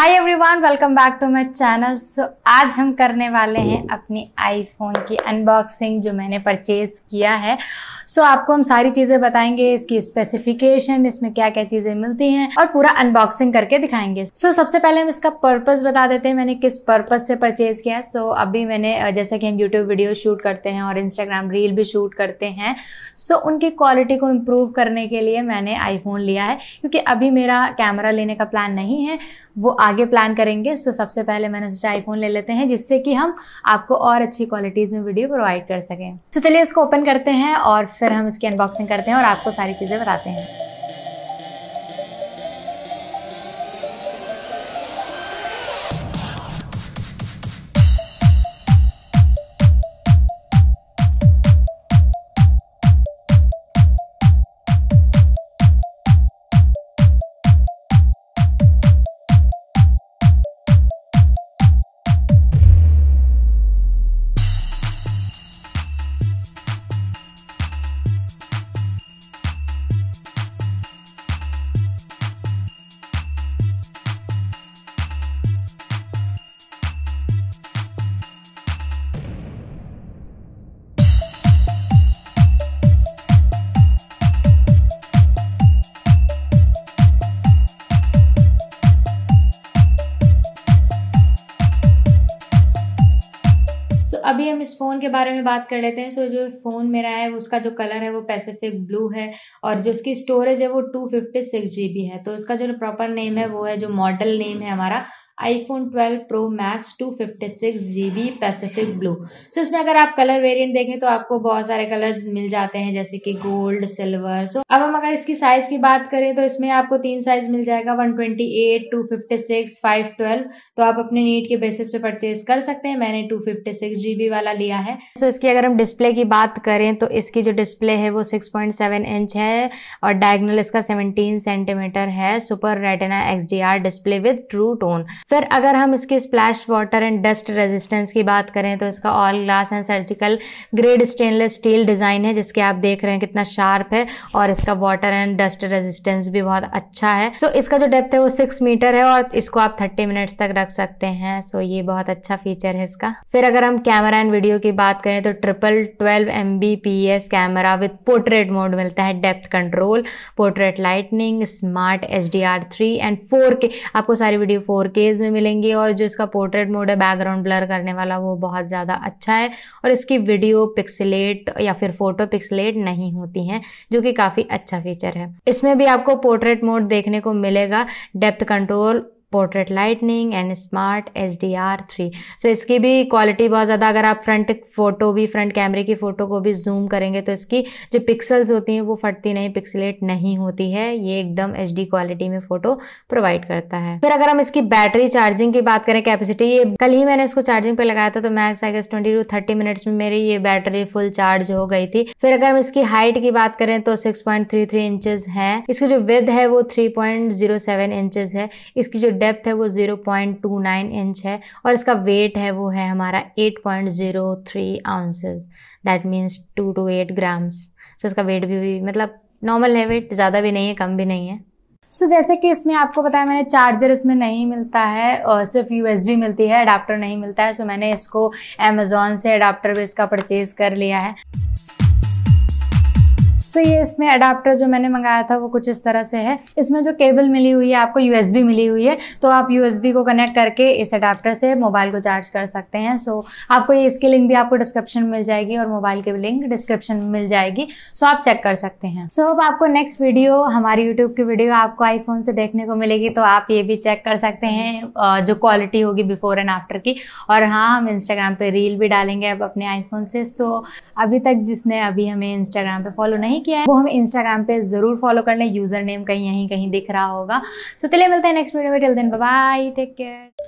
Hi everyone welcome back to my channel so आज हम करने वाले हैं अपनी आईफोन की अनबॉक्सिंग जो मैंने परचेज किया है। सो so, आपको हम सारी चीज़ें बताएँगे इसकी स्पेसिफिकेशन इसमें क्या क्या चीज़ें मिलती हैं और पूरा अनबॉक्सिंग करके दिखाएँगे। सो so, सबसे पहले हम इसका पर्पस बता देते हैं मैंने किस पर्पस से परचेज किया सो so, अभी मैंने जैसे कि हम यूट्यूब वीडियो शूट करते हैं और इंस्टाग्राम रील भी शूट करते हैं। सो so, उनकी क्वालिटी को इम्प्रूव करने के लिए मैंने आईफोन लिया है क्योंकि अभी मेरा कैमरा लेने का प्लान नहीं है। वो आगे प्लान करेंगे सो सबसे पहले मैंने सोचा आईफोन ले लेते हैं, जिससे कि हम आपको और अच्छी क्वालिटीज़ में वीडियो प्रोवाइड कर सकें। तो चलिए इसको ओपन करते हैं और फिर हम इसकी अनबॉक्सिंग करते हैं और आपको सारी चीज़ें बताते हैं। फ़ोन के बारे में बात कर लेते हैं। सो जो फ़ोन मेरा है, उसका जो कलर है, वो पैसिफिक ब्लू है और जो उसकी स्टोरेज है, वो two fifty six G B है। तो उसका जो प्रॉपर नेम है, वो है जो मॉडल नेम है हमारा iPhone 12 pro max two fifty six G B pacific blue so इसमें अगर आप कलर वेरिएंट देखें तो आपको बहुत सारे कलर्स मिल जाते हैं जैसे कि गोल्ड सिल्वर सो अब हम अगर इसकी साइज़ की बात करें तो इसमें आपको तीन साइज़ मिल जाएगा 128, 256, 512 तो आप अपने नीड के बेसिस पे परचेज कर सकते हैं। मैंने टू फिफ्टी सिक्स जीबी वाला लिया है। सो so, इसकी अगर हम डिस्प्ले की बात करें तो इसकी जो डिस्प्ले है वो सिक्स पॉइंट सेवन इंच है और डायगनल इसका सेवनटीन सेंटीमीटर है। Super retina X display with true tone फिर अगर हम इसके splash water and dust resistance की बात करें तो इसका all glass and surgical grade stainless steel design है जिसके आप देख रहे हैं कितना शार्प है और इसका वाटर एंड डस्ट रेजिस्टेंस भी बहुत अच्छा है। सो so, इसका जो डेप्थ है वो सिक्स मीटर है और इसको आप थर्टी मिनट्स तक रख सकते हैं। सो so, ये बहुत अच्छा फीचर है इसका। फिर अगर हम कैमरा एंड वीडियो की बात करें तो triple twelve M B P S camera with portrait mode मिलता है depth control portrait lightning smart H D R three and four K आपको सारी वीडियो फोर केज में मिलेंगी और जो इसका पोर्ट्रेट मोड है बैकग्राउंड ब्लर करने वाला, वो बहुत ज़्यादा अच्छा है। और इसकी वीडियो पिक्सलेट या फिर फ़ोटो पिक्सलेट नहीं होती हैं, जो कि काफ़ी अच्छा फीचर है। इसमें भी आपको पोर्ट्रेट मोड देखने को मिलेगा। Depth control portrait lightning and smart H D R three so इसकी भी क्वालिटी बहुत ज़्यादा, अगर आप फ्रंट फ़ोटो भी फ्रंट कैमरे की फ़ोटो को भी जूम करेंगे तो इसकी जो पिक्सल्स होती हैं, वो फटती नहीं पिक्सलेट नहीं होती है। ये एकदम एच डी क्वालिटी में फ़ोटो प्रोवाइड करता है। फिर अगर हम इसकी बैटरी चार्जिंग की बात करें कैपेसिटी ये कल ही मैंने इसको चार्जिंग पे लगाया था तो max I guess twenty to thirty minutes में मेरी ये बैटरी फुल चार्ज हो गई थी। फिर अगर हम इसकी हाइट की बात करें तो six point three three inches है। इसकी जो विद है, वो three point zero seven inches है। इसकी जो डेप्थ है वो 0.29 इंच है और इसका वेट है वो है हमारा 8.03 ounces that means two two eight grams so इसका वेट भी, भी मतलब नॉर्मल है वेट ज़्यादा भी नहीं है कम भी नहीं है. सो so, जैसे कि इसमें आपको बताया मैंने चार्जर इसमें नहीं मिलता है और सिर्फ़ यूएसबी मिलती है अडाप्टर नहीं मिलता है. सो so, मैंने इसको अमेजोन से अडाप्टर भी इसका परचेज कर लिया है. सो ये इसमें अडाप्टर जो मैंने मंगाया था वो कुछ इस तरह से है। इसमें जो केबल मिली हुई है, आपको यूएसबी मिली हुई है तो आप यूएसबी को कनेक्ट करके इस अडाप्टर से मोबाइल को चार्ज कर सकते हैं। सो आपको ये इसकी लिंक भी आपको डिस्क्रिप्शन मिल जाएगी और मोबाइल की लिंक डिस्क्रिप्शन मिल जाएगी। सो आप चेक कर सकते हैं। सो अब आपको नेक्स्ट वीडियो हमारी यूट्यूब की वीडियो आपको आईफोन से देखने को मिलेगी तो आप ये भी चेक कर सकते हैं जो क्वालिटी होगी बिफोर एंड आफ्टर की। और हाँ हम इंस्टाग्राम पे रील भी डालेंगे अब अपने आईफोन से। सो अभी तक जिसने अभी हमें इंस्टाग्राम पे फॉलो नहीं किया है वो हमें इंस्टाग्राम पे ज़रूर फॉलो कर लें। यूज़र नेम कहीं यहीं कहीं दिख रहा होगा। सो so, चलिए मिलते हैं नेक्स्ट वीडियो में। Till then bye take care